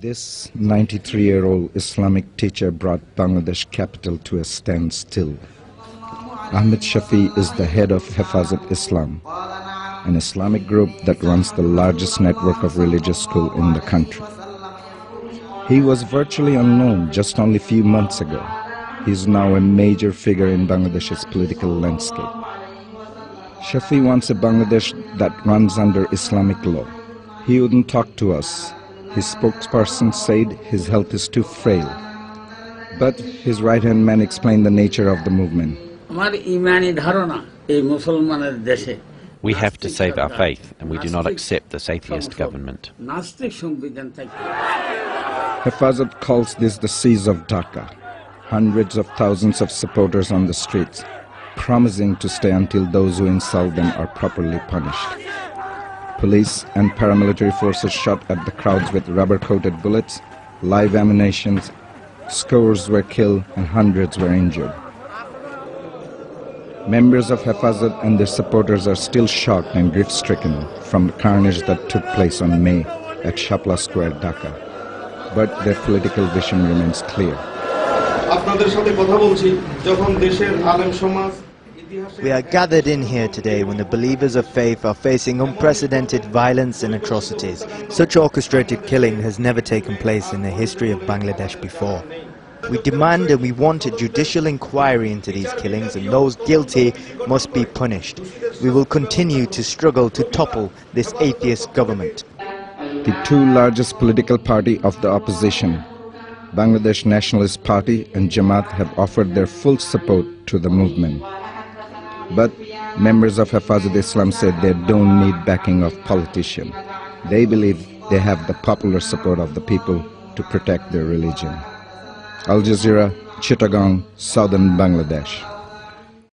This 93 year old Islamic teacher brought Bangladesh capital to a standstill. Ahmed Shafi is the head of Hifazat Islam, an Islamic group that runs the largest network of religious schools in the country. He was virtually unknown just only a few months ago. He is now a major figure in Bangladesh's political landscape. Shafi wants a Bangladesh that runs under Islamic law. He wouldn't talk to us. His spokesperson said his health is too frail. But his right-hand man explained the nature of the movement. We have to save our faith, and we do not accept this atheist government. Hifazat calls this the siege of Dhaka. Hundreds of thousands of supporters on the streets, promising to stay until those who insult them are properly punished. Police and paramilitary forces shot at the crowds with rubber-coated bullets, live ammunition. scores were killed and hundreds were injured. Members of Hifazat and their supporters are still shocked and grief-stricken from the carnage that took place on May at Shapla Square, Dhaka. But their political vision remains clear. We are gathered in here today when the believers of faith are facing unprecedented violence and atrocities. Such orchestrated killing has never taken place in the history of Bangladesh before. We demand and we want a judicial inquiry into these killings and those guilty must be punished. We will continue to struggle to topple this atheist government. The two largest political party of the opposition, Bangladesh Nationalist Party and Jamaat have offered their full support to the movement. But members of Hifazat Islam said they don't need backing of politicians. They believe they have the popular support of the people to protect their religion. Al Jazeera, Chittagong, southern Bangladesh.